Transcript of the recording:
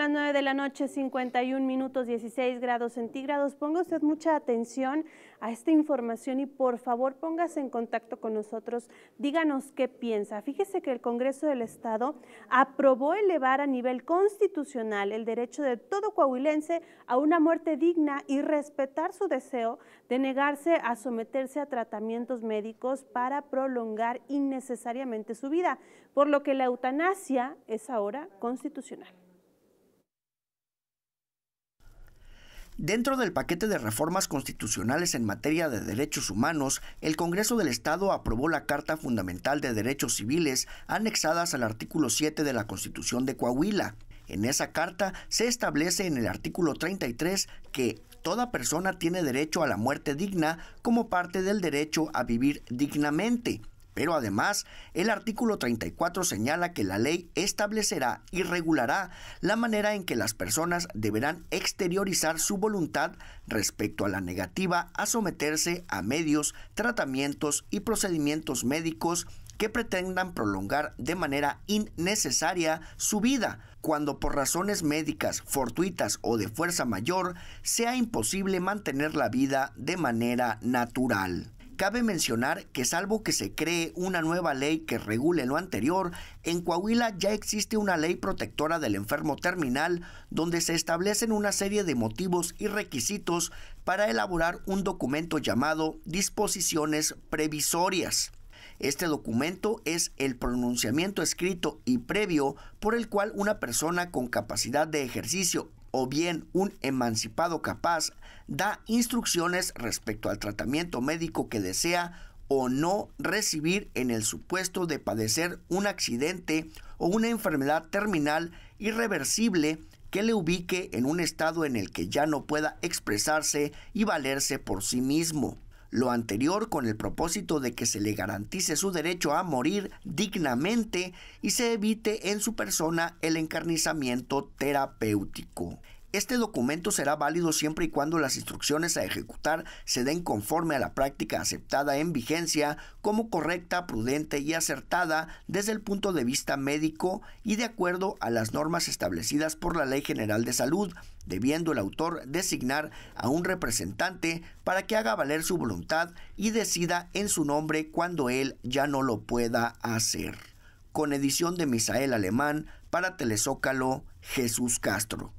las 9 de la noche, 51 minutos 16 grados centígrados. Ponga usted mucha atención a esta información y por favor póngase en contacto con nosotros. Díganos qué piensa. Fíjese que el Congreso del Estado aprobó elevar a nivel constitucional el derecho de todo coahuilense a una muerte digna y respetar su deseo de negarse a someterse a tratamientos médicos para prolongar innecesariamente su vida, por lo que la eutanasia es ahora constitucional. Dentro del paquete de reformas constitucionales en materia de derechos humanos, el Congreso del Estado aprobó la Carta Fundamental de Derechos Civiles anexadas al artículo 7 de la Constitución de Coahuila. En esa carta se establece en el artículo 33 que toda persona tiene derecho a la muerte digna como parte del derecho a vivir dignamente. Pero además, el artículo 34 señala que la ley establecerá y regulará la manera en que las personas deberán exteriorizar su voluntad respecto a la negativa a someterse a medios, tratamientos y procedimientos médicos que pretendan prolongar de manera innecesaria su vida, cuando por razones médicas, fortuitas o de fuerza mayor sea imposible mantener la vida de manera natural. Cabe mencionar que salvo que se cree una nueva ley que regule lo anterior, en Coahuila ya existe una ley protectora del enfermo terminal donde se establecen una serie de motivos y requisitos para elaborar un documento llamado disposiciones previsorias. Este documento es el pronunciamiento escrito y previo por el cual una persona con capacidad de ejercicio o bien un emancipado capaz da instrucciones respecto al tratamiento médico que desea o no recibir en el supuesto de padecer un accidente o una enfermedad terminal irreversible que le ubique en un estado en el que ya no pueda expresarse y valerse por sí mismo. Lo anterior con el propósito de que se le garantice su derecho a morir dignamente y se evite en su persona el encarnizamiento terapéutico. Este documento será válido siempre y cuando las instrucciones a ejecutar se den conforme a la práctica aceptada en vigencia como correcta, prudente y acertada desde el punto de vista médico y de acuerdo a las normas establecidas por la Ley General de Salud, debiendo el autor designar a un representante para que haga valer su voluntad y decida en su nombre cuando él ya no lo pueda hacer. Con edición de Misael Alemán para Telezócalo, Jesús Castro.